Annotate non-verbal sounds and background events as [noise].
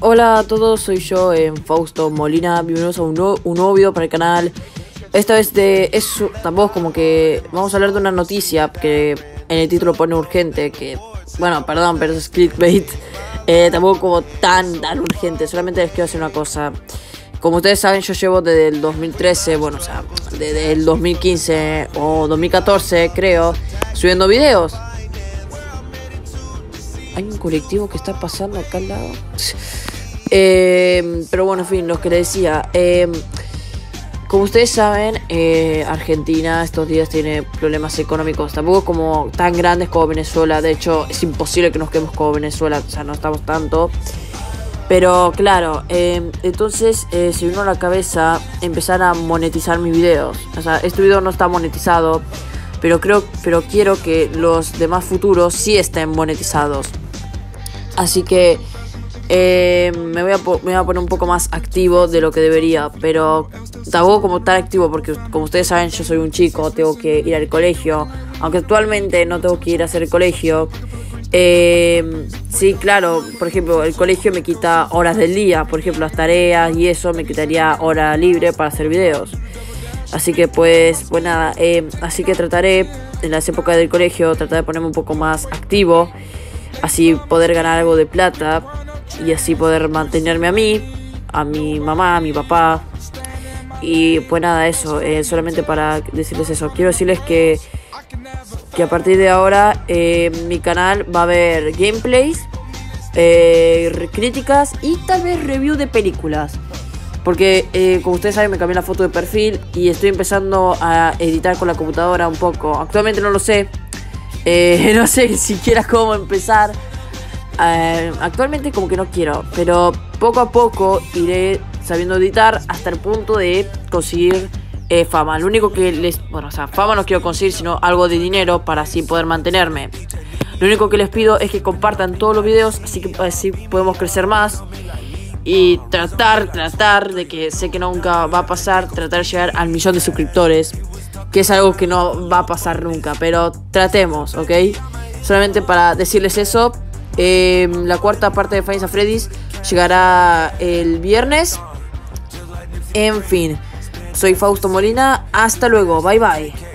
Hola a todos, soy yo, en Fausto Molina, bienvenidos a un, nuevo, un nuevo video para el canal. Esta vez de eso, tampoco como que vamos a hablar de una noticia que en el título pone urgente, que bueno, perdón, pero es clickbait. Eh, tampoco como tan, tan urgente, solamente les quiero decir una cosa. Como ustedes saben, yo llevo desde el 2013, bueno, o sea, desde el 2015 o 2014, creo, subiendo videos. Hay un colectivo que está pasando acá al lado. Eh, pero bueno, en fin, lo que les decía. Eh, como ustedes saben, eh, Argentina estos días tiene problemas económicos, tampoco como tan grandes como Venezuela. De hecho, es imposible que nos quedemos como Venezuela, o sea, no estamos tanto. Pero claro, entonces se vino a la cabeza empezar a monetizar mis videos. O sea, este video no está monetizado, pero creo, pero quiero que los demás futuros sí estén monetizados. Así que eh, me, voy a me, voy a poner un poco más activo de lo que debería, pero tampoco como tan activo porque como ustedes saben yo soy un chico, tengo que ir al colegio, aunque actualmente no tengo que ir a hacer el colegio. Eh, sí, claro, por ejemplo, el colegio me quita horas del día, por ejemplo, las tareas y eso me quitaría hora libre para hacer videos. Así que pues, pues nada, eh, así que trataré en las épocas del colegio, tratar de ponerme un poco más activo, así poder ganar algo de plata y así poder mantenerme a mí, a mi mamá, a mi papá. Y pues nada, eso, eh, solamente para decirles eso. Quiero decirles que, que a partir de ahora eh, mi canal va a haber gameplays, eh, críticas y tal vez review de películas. Porque como ustedes saben me cambié la foto de perfil y estoy empezando a editar con la computadora un poco. Actualmente no lo sé. [laughs] no sé siquiera cómo empezar. Eh, actualmente como que no quiero, pero poco a poco iré sabiendo editar hasta el punto de conseguir eh, fama. Lo único que les... Bueno, o sea, fama no quiero conseguir, sino algo de dinero para así poder mantenerme. Lo único que les pido es que compartan todos los videos, así que así podemos crecer más. Y tratar, tratar de que sé que nunca va a pasar, tratar de llegar al millón de suscriptores. Que es algo que no va a pasar nunca, pero tratemos, ¿ok? Solamente para decirles eso, Em, la cuarta parte de Final Freddy's llegará el viernes. En fin, soy Fausto Molina. Hasta luego. Bye bye.